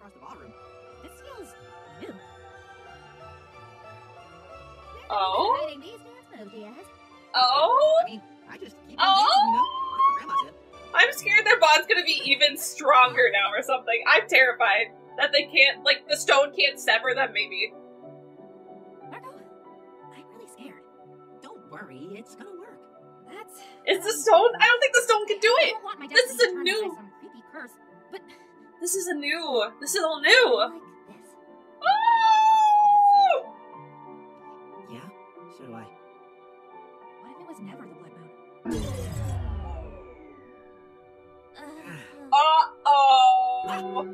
across the ballroom. This feels new. Oh? Hiding these dance moves, Diaz. Oh? I mean, I just keep Oh? dancing, you know? That's what Grandma said. I'm scared their bond's gonna be even stronger now or something. I'm terrified that they can't, like, the stone can't sever them, maybe. Marco, I'm really scared. Don't worry, it's gonna work. That's. Is the um, stone? I don't think the stone can do it. don't want my This is a new- some creepy curse, but This is a new. This is all new. Oh! Yeah, so do I. What if it was never the blood moon? Uh, oh.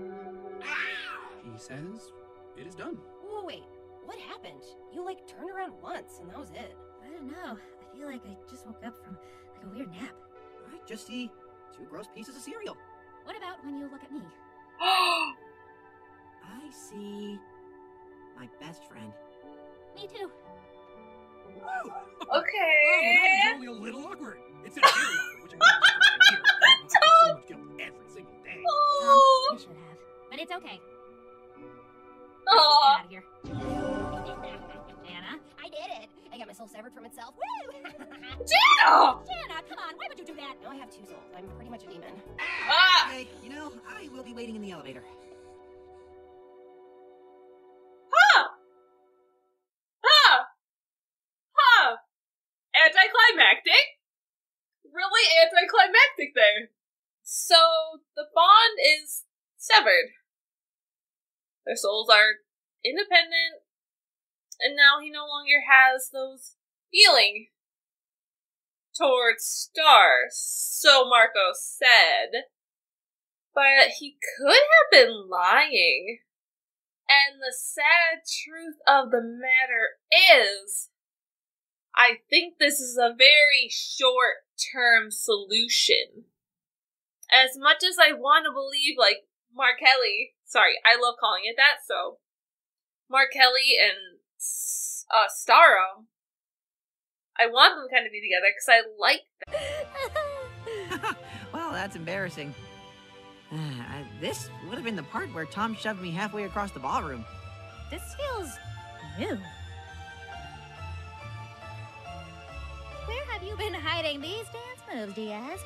He says it is done. Whoa, wait. What happened? You like turned around once and that was it. I don't know. I feel like I just woke up from like a weird nap. I just see two gross pieces of cereal. What about when you look at me? I see my best friend. Me too. Woo! okay. Oh, that is only a little awkward. It's a very awkward, which I want here. I so much guilt every single day. Oh. Um, I should have, but it's okay. Aw. Get out of here. Anna, I did it. I got my soul severed from itself. Woo! Janna! That? Now I have two souls. I'm pretty much a demon. Ah! Okay, you know, I will be waiting in the elevator. Huh! Huh! Huh! Anticlimactic? Really anticlimactic there. So, the bond is severed. Their souls are independent, and now he no longer has those feeling towards stars, so Marco said. But he could have been lying. And the sad truth of the matter is, I think this is a very short term solution. As much as I want to believe, like, Mark Kelly, sorry, I love calling it that, so, Mark Kelly and uh, Starro, I want them kind of be together because I like well, that's embarrassing. Uh, this would have been the part where Tom shoved me halfway across the ballroom. this feels new. Where have you been hiding these dance moves, Diaz?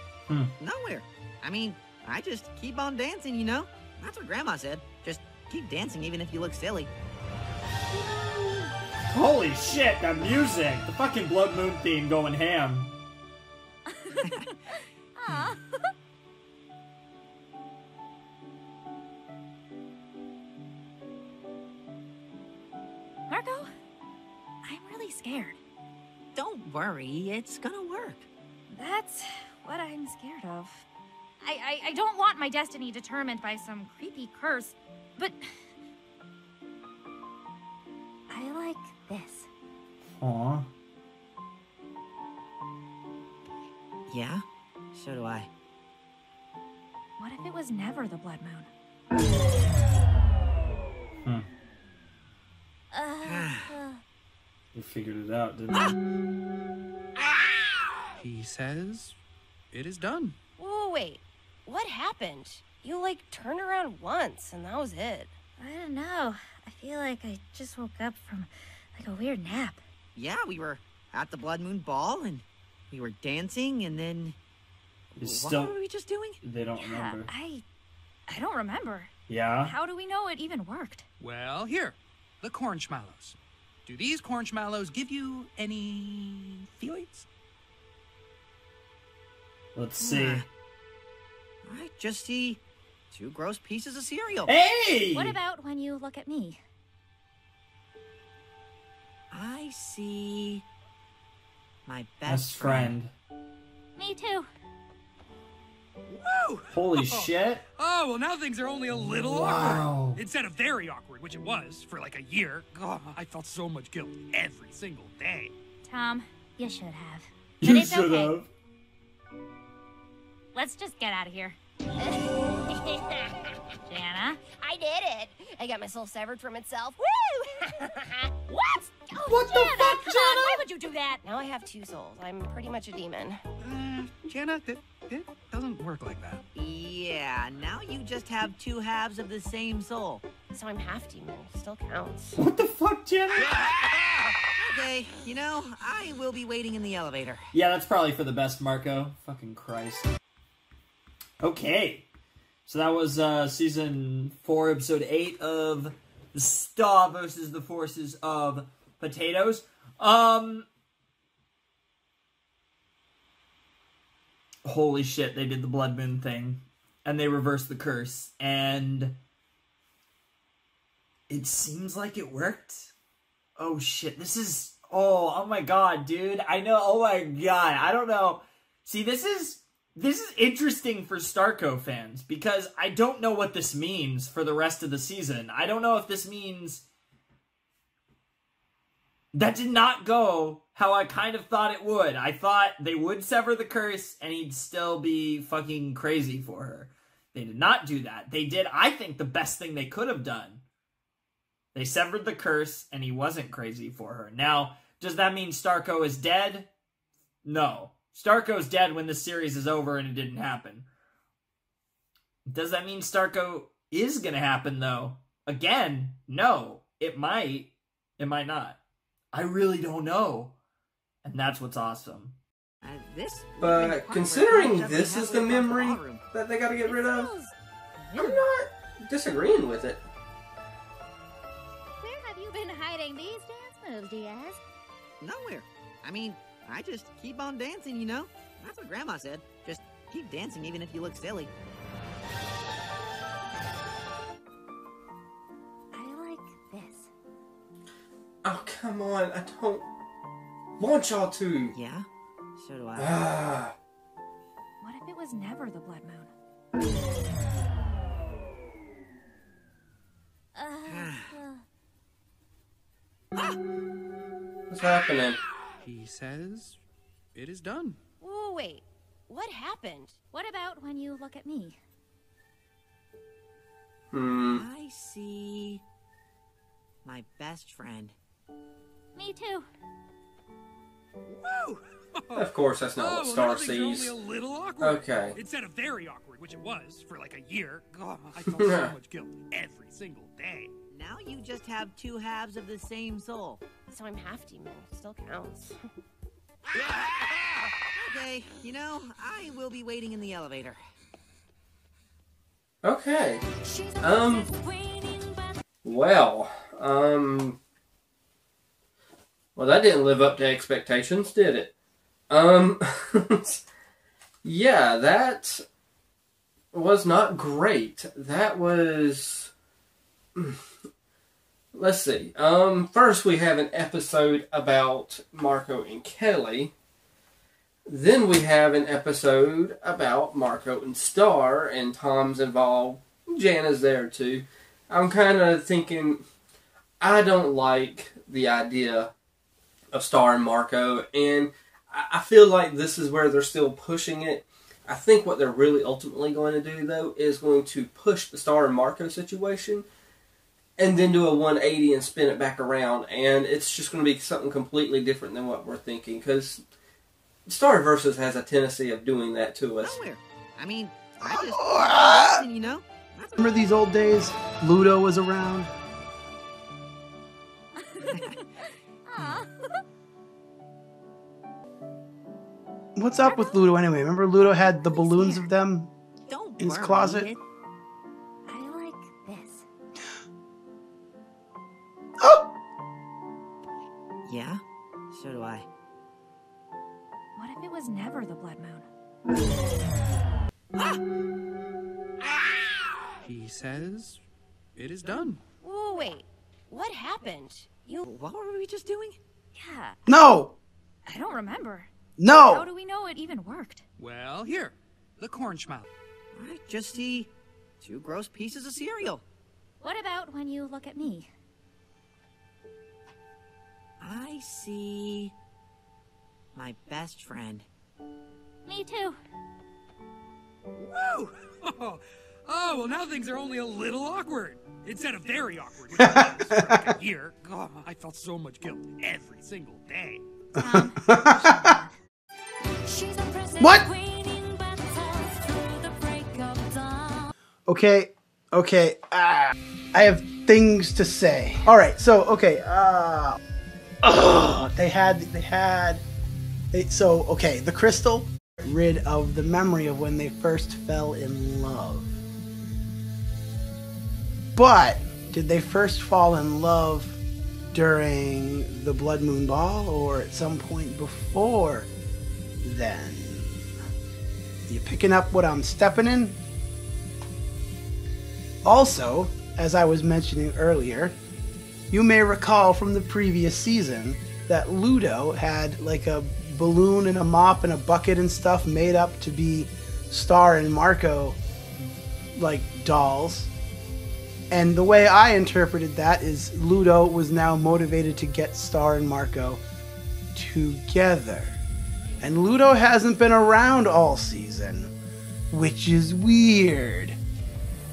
Nowhere. I mean, I just keep on dancing, you know? That's what Grandma said. Just keep dancing even if you look silly. Holy shit, that music! The fucking Blood Moon theme going ham. Marco, I'm really scared. Don't worry, it's gonna work. That's what I'm scared of. I, I, I don't want my destiny determined by some creepy curse, but I like this. Aw. Yeah? So do I. What if it was never the blood moon? Hmm. Uh, uh, You figured it out, didn't you? He says it is done. Whoa, wait. What happened? You like turned around once and that was it. I don't know. I feel like I just woke up from like a weird nap. Yeah, we were at the Blood Moon Ball and we were dancing and then. You what still- were we just doing? They don't Yeah, remember. I I don't remember. Yeah? How do we know it even worked? Well, here, the corn schmallows. Do these corn schmallows give you any feelings? Let's hmm. see. Nah. I just see two gross pieces of cereal. Hey! What about when you look at me? I see my best, Best friend. Me too. Woo! Holy shit. Oh, well, now things are only a little Wow. awkward. Instead of very awkward, which it was for like a year. Oh, I felt so much guilt every single day. Tom, you should have. You should okay. have. Let's just get out of here. Janna? I did it. I got my soul severed from itself. Woo! what? Oh, What the fuck, come on, Why would you do that? Now I have two souls. I'm pretty much a demon. Uh, Janna, th- It doesn't work like that. Yeah, now you just have two halves of the same soul. So I'm half demon. Still counts. What the fuck, Jenny? Okay, you know, I will be waiting in the elevator. Yeah, that's probably for the best, Marco. Fucking Christ. Okay. So that was uh season 4, episode 8 of The Star versus the Forces of Potatoes. Um Holy shit, they did the blood moon thing and they reversed the curse and it seems like it worked. Oh shit, this is oh oh my god, dude. I know oh my god. I don't know. See, this is this is interesting for Starco fans because I don't know what this means for the rest of the season. I don't know if this means that did not go how I kind of thought it would. I thought they would sever the curse and he'd still be fucking crazy for her. They did not do that. They did, I think, the best thing they could have done. They severed the curse and he wasn't crazy for her. Now, does that mean Starco is dead? No. Starco's dead when the series is over and it didn't happen. Does that mean Starco is going to happen, though? Again, no. It might. It might not. I really don't know. And that's what's awesome. Uh, this But considering this is the memory that they gotta get rid of, I'm not disagreeing with it. Where have you been hiding these dance moves, Diaz? Nowhere. I mean, I just keep on dancing, you know? That's what Grandma said. Just keep dancing even if you look silly. I like this. Oh, come on. I don't want y'all to. Yeah? So do I. Ah. What if it was never the blood moon? Uh, What's happening? He says it is done. Oh, wait. What happened? what about when you look at me? Hmm. I see. My best friend. Me too. Woo! Of course, that's not oh, what Star now things are sees. Only a little awkward. Okay. Instead of very awkward, which it was for like a year. God, I felt so much guilt every single day. Now you just have two halves of the same soul. So I'm half demon. Still counts. Okay, you know, I will be waiting in the elevator. Okay. Um. Well. Um. Well, that didn't live up to expectations, did it? Um. yeah, that was not great. That was. Let's see. Um. First, we have an episode about Marco and Kelly. Then we have an episode about Marco and Star, and Tom's involved. Janna's there too. I'm kind of thinking, I don't like the idea of Star and Marco, and I I feel like this is where they're still pushing it. I think what they're really ultimately going to do, though, is going to push the Star and Marco situation and then do a 180 and spin it back around, and it's just going to be something completely different than what we're thinking, because Star Versus has a tendency of doing that to us. Nowhere. I mean, I just keep on you know? Remember these old days? Ludo was around. What's up with Ludo anyway? Remember Ludo had the balloons of them? In his worry. closet? Yeah? So do I. What if it was never the blood moon? Ah! He says it is done. Ooh, wait. What happened? You. What were we just doing? Yeah, No! I don't remember. No! How do we know it even worked? Well, here, the corn schmouth. I just see two gross pieces of cereal. What about when you look at me? I see. My best friend. Me too. Woo! Oh, well, now things are only a little awkward. Instead of very awkward, which it was for like a year. God, I felt so much guilt every single day. Um, what? Okay, okay. Ah, I have things to say. All right, so okay. Uh, they had they had. They, so okay, the crystal rid of the memory of when they first fell in love. But did they first fall in love during the Blood Moon Ball or at some point before then? You picking up what I'm stepping in? Also, as I was mentioning earlier, you may recall from the previous season that Ludo had like a balloon and a mop and a bucket and stuff made up to be Star and Marco like dolls. And the way I interpreted that is Ludo was now motivated to get Star and Marco together. And Ludo hasn't been around all season, which is weird.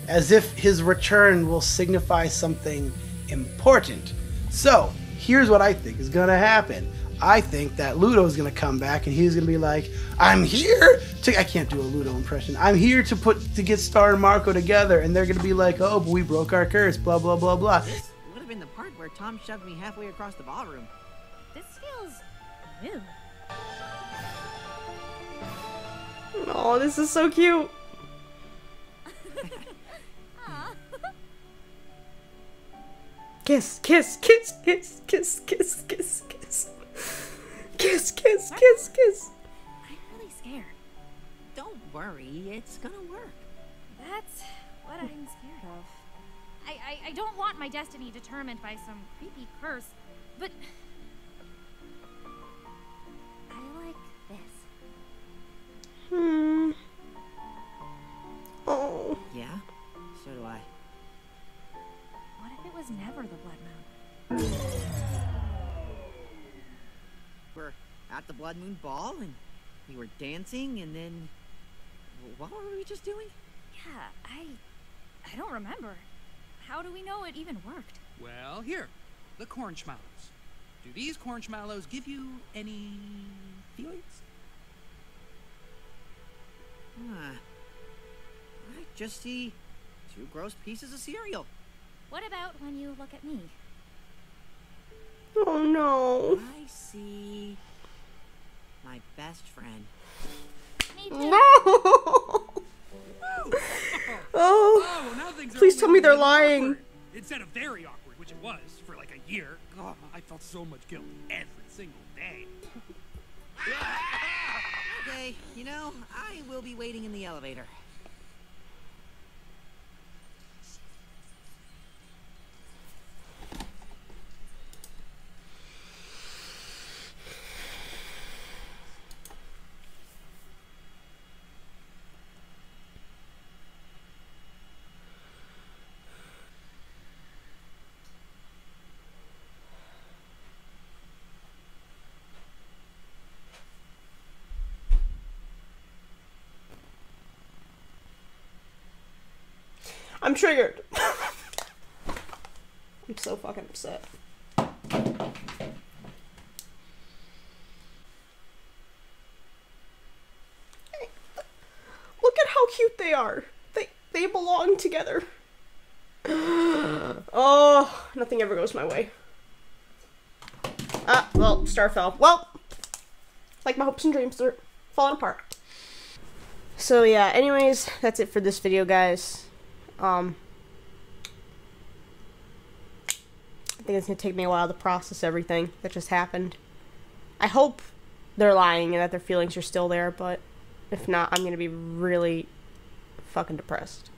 As if his return will signify something important. So, here's what I think is gonna happen. I think that Ludo's gonna come back and he's gonna be like, I'm here to I can't do a Ludo impression. I'm here to put to get Star and Marco together, and they're gonna be like, oh, but we broke our curse, blah blah blah blah. This would have been the part where Tom shoved me halfway across the ballroom. This feels new. Oh, this is so cute. Kiss, kiss, kiss, kiss, kiss, kiss, kiss, kiss. Kiss, kiss, kiss, kiss. I'm really scared. Don't worry, it's gonna work. That's what I'm scared of. I, I, I don't want my destiny determined by some creepy curse, but I like this. Hmm. Oh. Yeah, so do I. What if it was never the blood moon? We're at the Blood Moon Ball and we were dancing and then. What were we just doing? Yeah, I I don't remember. How do we know it even worked? Well, here, the cornschmallows. Do these cornschmallows give you any feelings? Huh. I just see two gross pieces of cereal. What about when you look at me? Oh no. I see my best friend. Me too. No. Oh. Oh, now things are Please tell me they're little lying. awkward. Instead of very awkward, which it was for like a year. God, I felt so much guilt every single day. Okay, you know, I will be waiting in the elevator. I'm triggered. I'm so fucking upset. Look at how cute they are. They they belong together. Oh, nothing ever goes my way. Ah, well, star fell. Well, like my hopes and dreams, they're falling apart. So yeah, anyways, that's it for this video, guys. Um, I think it's gonna take me a while to process everything that just happened. I hope they're lying and that their feelings are still there, but if not, I'm gonna be really fucking depressed.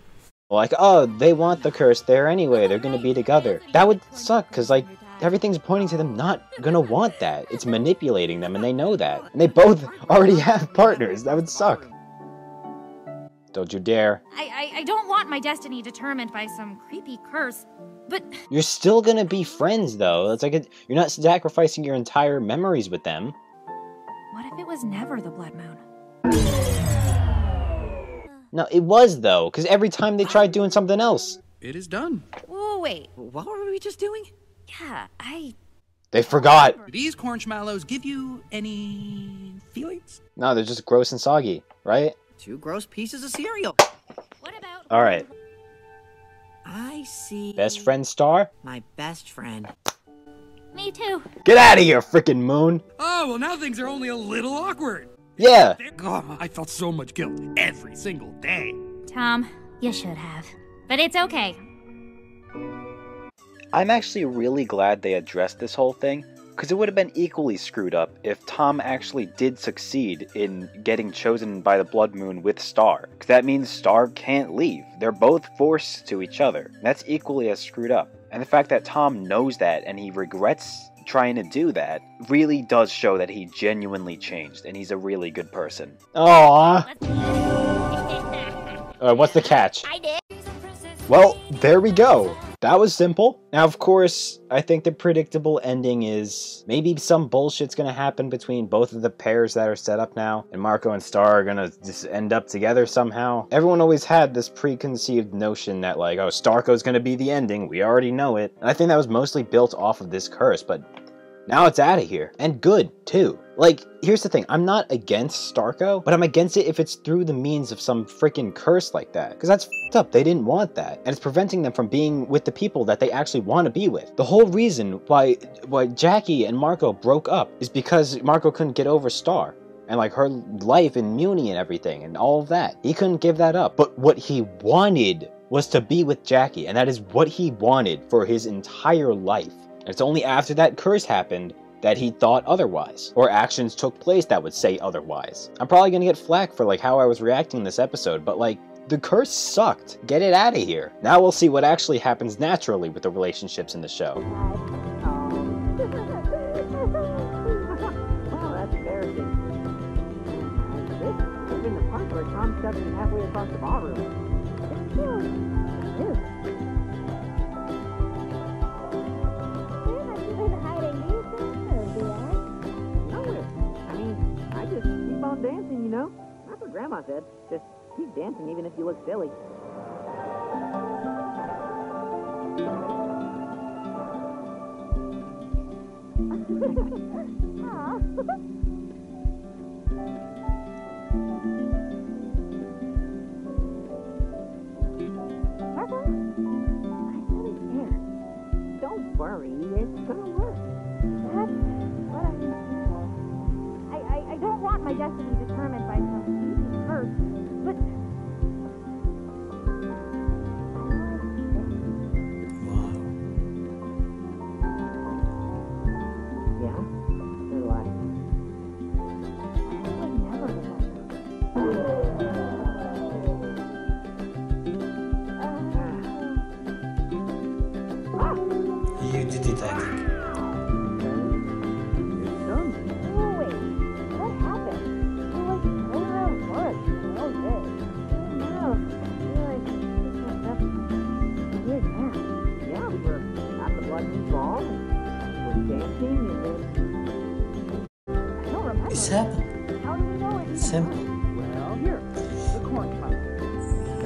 Like, oh, they want the curse there anyway. They're gonna be together. That would suck, cause like everything's pointing to them not gonna want that. It's manipulating them, and they know that. And they both already have partners. That would suck. Don't you dare. I, I I don't want my destiny determined by some creepy curse, but You're still gonna be friends, though. It's like a, you're not sacrificing your entire memories with them. what if it was never the blood moon? No, it was though, because every time they tried doing something else, It is done. Oh wait, What were we just doing? yeah, I they forgot. Do these cornschmallows give you any feelings? No, they're just gross and soggy, right? Two gross pieces of cereal. what about All right. I see. Best friend Star? My best friend. Me too. Get out of here, frickin' moon! Oh, well, now things are only a little awkward. Yeah! Oh, I felt so much guilt every single day. Tom, you should have. But it's okay. I'm actually really glad they addressed this whole thing, because it would have been equally screwed up if Tom actually did succeed in getting chosen by the Blood Moon with Star. Because that means Star can't leave. They're both forced to each other. That's equally as screwed up. And the fact that Tom knows that and he regrets trying to do that really does show that he genuinely changed and he's a really good person. Aww. Uh, what's the catch? I did. Well, there we go. That was simple. Now, of course, I think the predictable ending is maybe some bullshit's gonna happen between both of the pairs that are set up now, and Marco and Star are gonna just end up together somehow. Everyone always had this preconceived notion that, like, oh, Starco's gonna be the ending, we already know it. And I think that was mostly built off of this curse, but now it's out of here. And good, too. Like, here's the thing I'm not against Starco, but I'm against it if it's through the means of some freaking curse like that. Because that's up. They didn't want that. And it's preventing them from being with the people that they actually want to be with. The whole reason why, why Jackie and Marco broke up is because Marco couldn't get over Star and like her life in Mewni and everything and all of that. He couldn't give that up. But what he wanted was to be with Jackie, and that is what he wanted for his entire life. And it's only after that curse happened that he thought otherwise, or actions took place that would say otherwise. I'm probably gonna get flack for like how I was reacting this episode, but like the curse sucked. Get it out of here. Now we'll see what actually happens naturally with the relationships in the show. Well, That's what Grandma said. Just keep dancing even if you look silly. Don't worry, it's gonna work. That's what. I, I, I don't want my destiny determined It's happened. How do we know it? Simple. Well, here, the corn schmallows.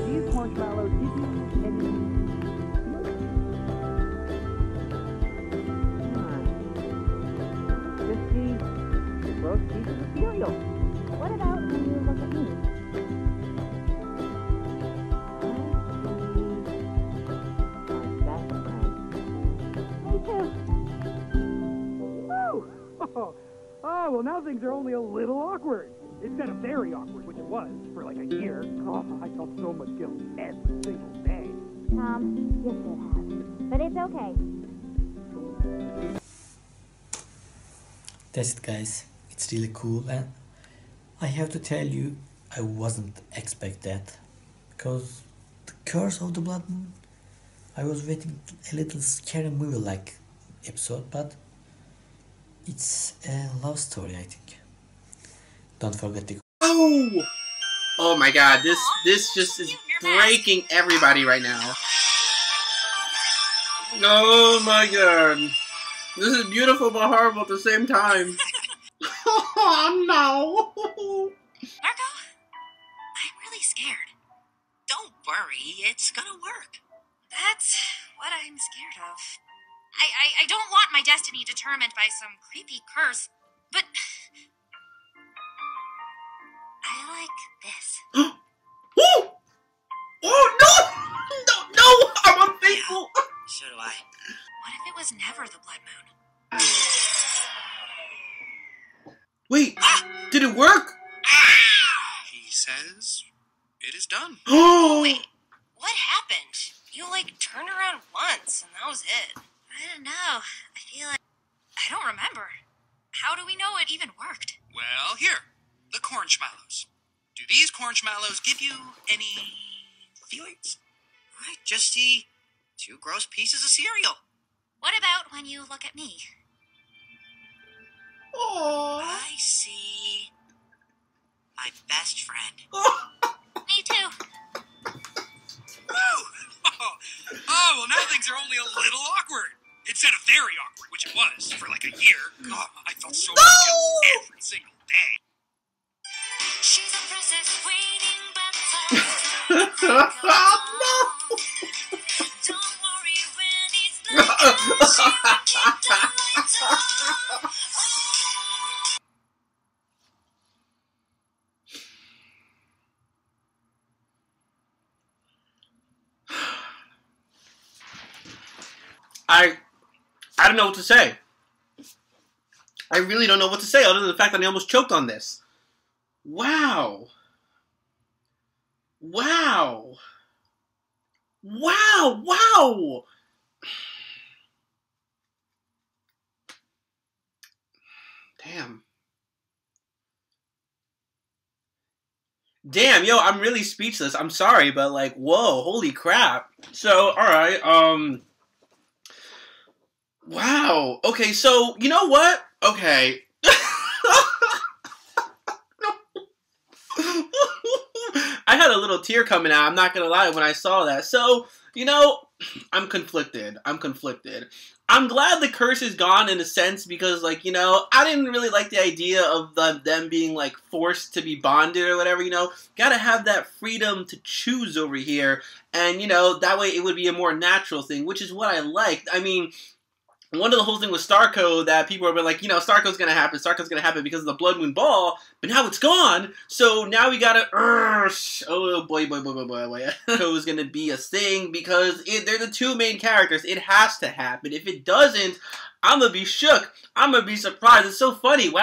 These corn schmallows give you any... Just see roast pieces of cereal. Oh, well, now things are only a little awkward. Instead of very awkward, which it was for like a year. Oh, I felt so much guilt every single day. Um, Tom, you should have. But it's okay. That's it, guys. It's really cool, and I have to tell you, I wasn't expect that because the curse of the blood moon. I was waiting a little scary movie like episode, but it's a love story, I think. Don't forget to Oh! Oh my god, this this just is breaking everybody right now. Oh my god. This is beautiful but horrible at the same time. oh no! Marco, I'm really scared. Don't worry, it's gonna work. That's what I'm scared of. I, I, I don't want my destiny determined by some creepy curse, but I like this. Oh! Oh no! No, no! I'm unfaithful! Yeah, so do I. What if it was never the Blood Moon? Wait, ah! did it work? Ah! He says it is done. Oh! Wait, what happened? You like turned around once and that was it. I don't know. I feel like I don't remember. How do we know it even worked? Well, here, the corn schmallows. Do these corn schmallows give you any feelings? I just see two gross pieces of cereal. What about when you look at me? Oh. I see my best friend. Me too. Oh, oh, well, now things are only a little awkward. Instead of very awkward, which it was for like a year. God, I felt so much guilt every single day. She's a princess waiting Don't worry when it's I I don't know what to say. I really don't know what to say other than the fact that I almost choked on this. Wow. Wow. Wow, wow. Damn. Damn, yo, I'm really speechless. I'm sorry, but like, whoa, holy crap. So, alright, um Wow. Okay, so you know what? Okay. I had a little tear coming out. I'm not gonna lie when I saw that. So you know, I'm conflicted. I'm conflicted. I'm glad the curse is gone in a sense because, like, you know, I didn't really like the idea of the, them being like forced to be bonded or whatever. You know, gotta have that freedom to choose over here, and you know that way it would be a more natural thing, which is what I liked. I mean, one of the whole thing with Starco that people were like, you know, Starco's gonna happen, Starco's gonna happen because of the Blood Moon Ball, but now it's gone, so now we gotta, oh boy, boy, boy, boy, boy, boy, Starco's gonna be a thing because it, they're the two main characters. It has to happen. If it doesn't, I'm gonna be shook. I'm gonna be surprised. It's so funny. Wow.